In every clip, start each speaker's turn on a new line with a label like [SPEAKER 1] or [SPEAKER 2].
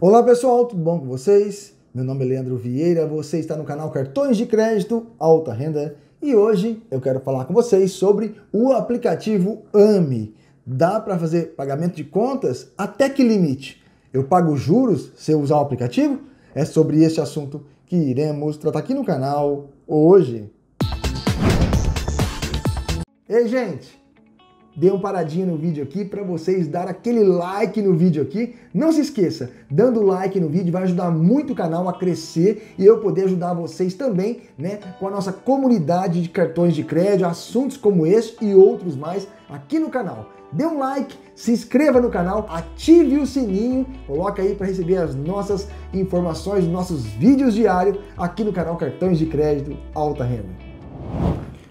[SPEAKER 1] Olá pessoal, tudo bom com vocês? Meu nome é Leandro Vieira, você está no canal Cartões de Crédito Alta Renda e hoje eu quero falar com vocês sobre o aplicativo AMI. Dá para fazer pagamento de contas? Até que limite? Eu pago juros se eu usar o aplicativo? É sobre esse assunto que iremos tratar aqui no canal hoje. Ei, gente! Dê uma paradinha no vídeo aqui para vocês dar aquele like no vídeo aqui. Não se esqueça, dando like no vídeo vai ajudar muito o canal a crescer e eu poder ajudar vocês também, né, com a nossa comunidade de cartões de crédito, assuntos como esse e outros mais aqui no canal. Dê um like, se inscreva no canal, ative o sininho, coloca aí para receber as nossas informações, nossos vídeos diários aqui no canal Cartões de Crédito Alta Renda.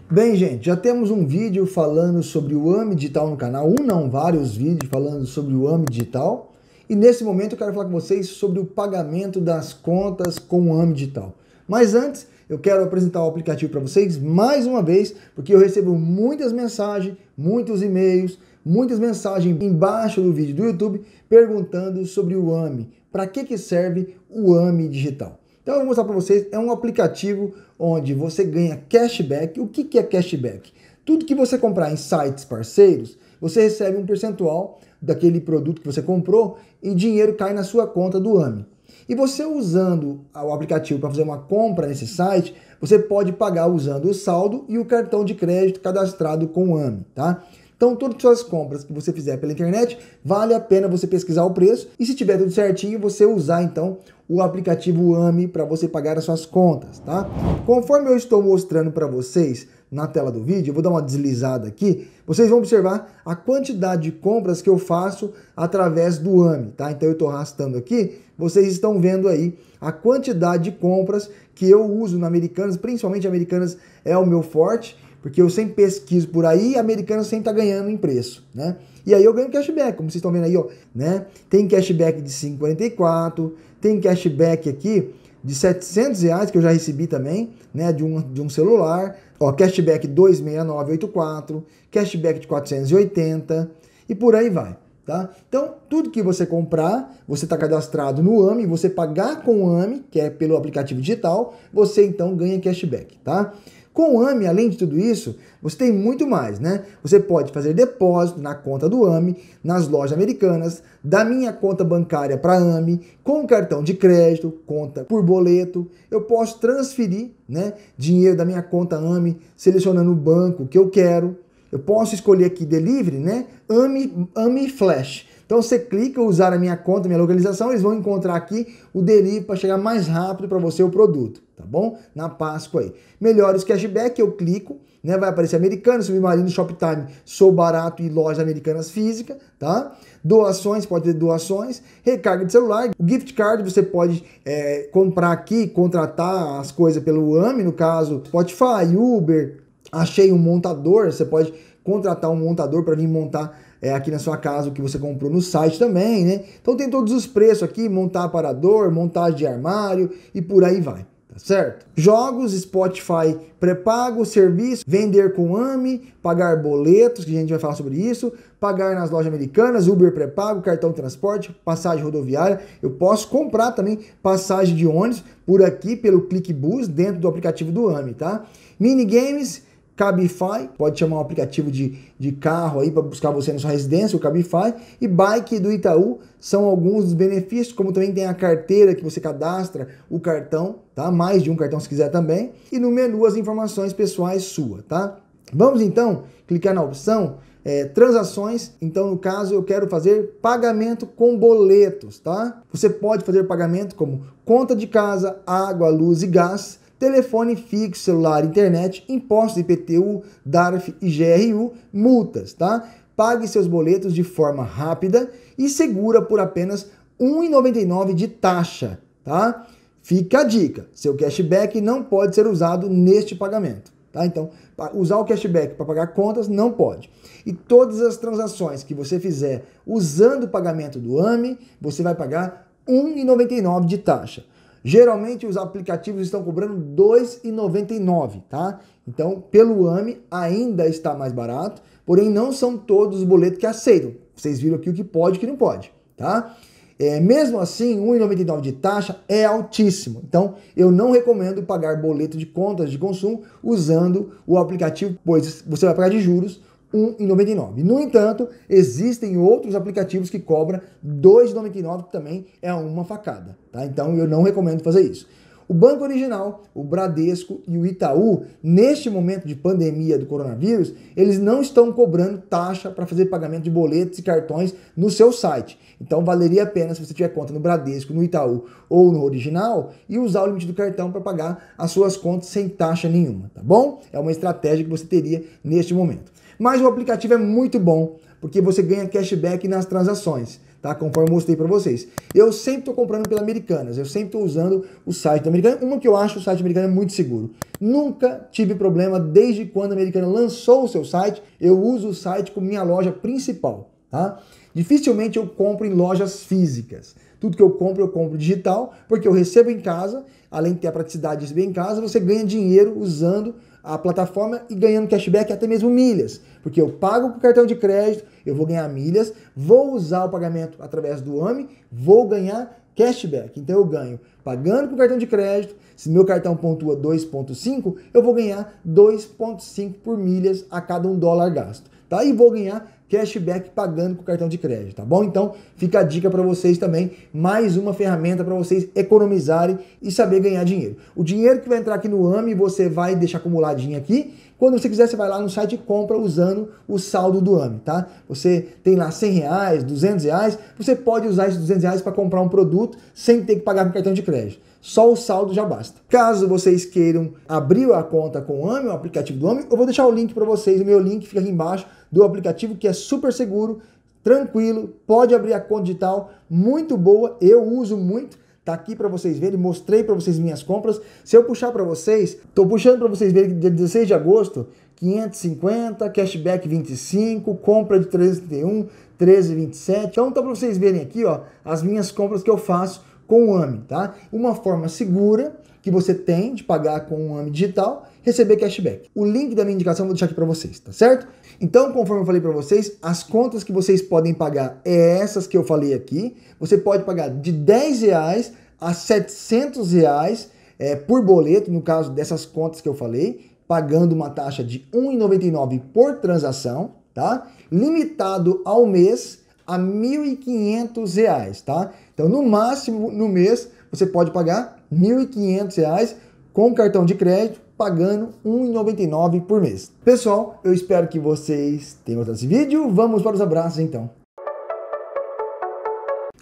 [SPEAKER 1] Bem, gente, já temos um vídeo falando sobre o AMI Digital no canal, um não, vários vídeos falando sobre o AMI Digital. E nesse momento eu quero falar com vocês sobre o pagamento das contas com o AMI Digital. Mas antes, eu quero apresentar o aplicativo para vocês mais uma vez, porque eu recebo muitas mensagens, muitos e-mails, muitas mensagens embaixo do vídeo do YouTube perguntando sobre o AMI. Para que, que serve o AMI Digital? Então eu vou mostrar para vocês, é um aplicativo onde você ganha cashback. O que, que é cashback? Tudo que você comprar em sites parceiros, você recebe um percentual daquele produto que você comprou e dinheiro cai na sua conta do AMI. E você usando o aplicativo para fazer uma compra nesse site, você pode pagar usando o saldo e o cartão de crédito cadastrado com o AMI, tá? Então, todas as compras que você fizer pela internet, vale a pena você pesquisar o preço e se tiver tudo certinho, você usar então o aplicativo AMI para você pagar as suas contas, tá? Conforme eu estou mostrando para vocês na tela do vídeo, eu vou dar uma deslizada aqui, vocês vão observar a quantidade de compras que eu faço através do AMI, tá? Então eu estou arrastando aqui, vocês estão vendo aí a quantidade de compras que eu uso na Americanas, principalmente Americanas é o meu forte, porque eu sempre pesquiso por aí e americano sempre está ganhando em preço, né? E aí eu ganho cashback, como vocês estão vendo aí, ó, né? Tem cashback de 5,44, tem cashback aqui de 700 reais que eu já recebi também, né? De um, de um celular, ó, cashback 26984, cashback de 480 e por aí vai. Tá? Então, tudo que você comprar, você está cadastrado no AMI, você pagar com o AMI, que é pelo aplicativo digital, você então ganha cashback, tá? Com o AMI, além de tudo isso, você tem muito mais, né? Você pode fazer depósito na conta do AMI, nas lojas americanas, da minha conta bancária para AMI, com cartão de crédito, conta por boleto. Eu posso transferir, né, dinheiro da minha conta AMI, selecionando o banco que eu quero. Eu posso escolher aqui delivery, né? AMI, AMI Flash. Então você clica, usar a minha conta, minha localização, eles vão encontrar aqui o delivery para chegar mais rápido para você o produto, tá bom? Na Páscoa aí. Melhores cashback, eu clico, né? Vai aparecer americano, submarino, Shoptime, sou barato e lojas americanas física, tá? Doações, pode ter doações, recarga de celular, o gift card você pode é, comprar aqui, contratar as coisas pelo AMI, no caso, Spotify, Uber, achei um montador, você pode contratar um montador para vir montar é, aqui na sua casa o que você comprou no site também, né? Então tem todos os preços aqui, montar aparador, montagem de armário e por aí vai. Tá certo? Jogos, Spotify pré-pago, serviço, vender com AMI, pagar boletos, que a gente vai falar sobre isso, pagar nas lojas americanas, Uber pré-pago, cartão de transporte, passagem rodoviária. Eu posso comprar também passagem de ônibus por aqui pelo ClickBus dentro do aplicativo do AMI, tá? Minigames, Cabify, pode chamar um aplicativo de, de carro aí para buscar você na sua residência, o Cabify, e Bike do Itaú são alguns dos benefícios, como também tem a carteira que você cadastra o cartão, tá? Mais de um cartão se quiser também, e no menu as informações pessoais sua, tá? Vamos então clicar na opção é, transações. Então, no caso, eu quero fazer pagamento com boletos, tá? Você pode fazer pagamento como conta de casa, água, luz e gás telefone fixo, celular, internet, impostos IPTU, DARF e GRU, multas, tá? Pague seus boletos de forma rápida e segura por apenas R$ 1,99 de taxa, tá? Fica a dica, seu cashback não pode ser usado neste pagamento, tá? Então, usar o cashback para pagar contas não pode. E todas as transações que você fizer usando o pagamento do AMI, você vai pagar R$ 1,99 de taxa. Geralmente os aplicativos estão cobrando R$ 2,99, tá? Então, pelo AMI ainda está mais barato, porém não são todos os boletos que aceitam. Vocês viram aqui o que pode e o que não pode, tá? É, mesmo assim, 1,99 de taxa é altíssimo. Então, eu não recomendo pagar boleto de contas de consumo usando o aplicativo, pois você vai pagar de juros 1,99. No entanto, existem outros aplicativos que cobram 2,99, que também é uma facada. Tá? Então, eu não recomendo fazer isso. O Banco Original, o Bradesco e o Itaú, neste momento de pandemia do coronavírus, eles não estão cobrando taxa para fazer pagamento de boletos e cartões no seu site. Então valeria a pena se você tiver conta no Bradesco, no Itaú ou no Original e usar o limite do cartão para pagar as suas contas sem taxa nenhuma, tá bom? É uma estratégia que você teria neste momento. Mas o aplicativo é muito bom porque você ganha cashback nas transações tá? Conforme eu mostrei para vocês. Eu sempre estou comprando pela Americanas, eu sempre estou usando o site da Americana, uma que eu acho o site americano é muito seguro. Nunca tive problema desde quando a Americana lançou o seu site, eu uso o site como minha loja principal, tá? Dificilmente eu compro em lojas físicas. Tudo que eu compro, eu compro digital, porque eu recebo em casa, além de ter a praticidade de receber em casa, você ganha dinheiro usando a plataforma e ganhando cashback até mesmo milhas, porque eu pago com cartão de crédito, eu vou ganhar milhas, vou usar o pagamento através do AMI, vou ganhar cashback. Então eu ganho pagando com cartão de crédito, se meu cartão pontua 2.5, eu vou ganhar 2.5 por milhas a cada um dólar gasto, tá? E vou ganhar cashback pagando com cartão de crédito, tá bom? Então, fica a dica para vocês também, mais uma ferramenta para vocês economizarem e saber ganhar dinheiro. O dinheiro que vai entrar aqui no AMI, você vai deixar acumuladinho aqui. Quando você quiser, você vai lá no site e compra usando o saldo do AMI, tá? Você tem lá 100 reais, 200 reais, você pode usar esses 200 reais para comprar um produto sem ter que pagar com cartão de crédito. Só o saldo já basta. Caso vocês queiram abrir a conta com o AMI, o aplicativo do AMI, eu vou deixar o link para vocês. O meu link fica aqui embaixo do aplicativo que é super seguro, tranquilo, pode abrir a conta digital, muito boa, eu uso muito. Tá aqui para vocês verem, mostrei para vocês minhas compras. Se eu puxar para vocês, tô puxando para vocês verem que dia 16 de agosto, 550, cashback 25, compra de 331, 1327. Então tá para vocês verem aqui, ó, as minhas compras que eu faço com o AMI, tá? Uma forma segura que você tem de pagar com o AMI digital, receber cashback. O link da minha indicação eu vou deixar aqui para vocês, tá certo? Então, conforme eu falei para vocês, as contas que vocês podem pagar é essas que eu falei aqui. Você pode pagar de 10 reais a 700 reais é, por boleto, no caso dessas contas que eu falei, pagando uma taxa de R$ 1,99 por transação, tá? Limitado ao mês a R$ 1.500, tá? Então, no máximo, no mês, você pode pagar R$ 1.500 com cartão de crédito, pagando R$ 1,99 por mês. Pessoal, eu espero que vocês tenham gostado desse vídeo. Vamos para os abraços, então.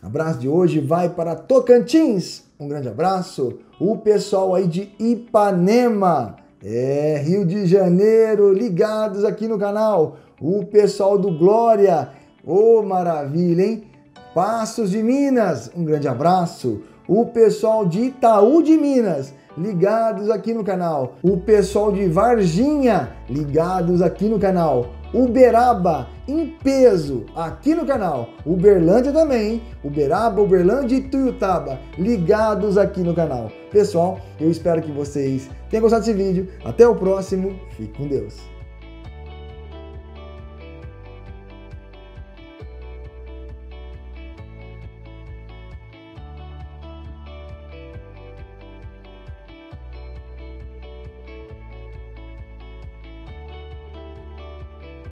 [SPEAKER 1] Abraço de hoje vai para Tocantins. Um grande abraço. O pessoal aí de Ipanema. É, Rio de Janeiro, ligados aqui no canal. O pessoal do Glória Ô, oh, maravilha, hein? Passos de Minas, um grande abraço. O pessoal de Itaú de Minas, ligados aqui no canal. O pessoal de Varginha, ligados aqui no canal. Uberaba, em peso, aqui no canal. Uberlândia também, hein? Uberaba, Uberlândia e Tuiutaba, ligados aqui no canal. Pessoal, eu espero que vocês tenham gostado desse vídeo. Até o próximo. Fique com Deus.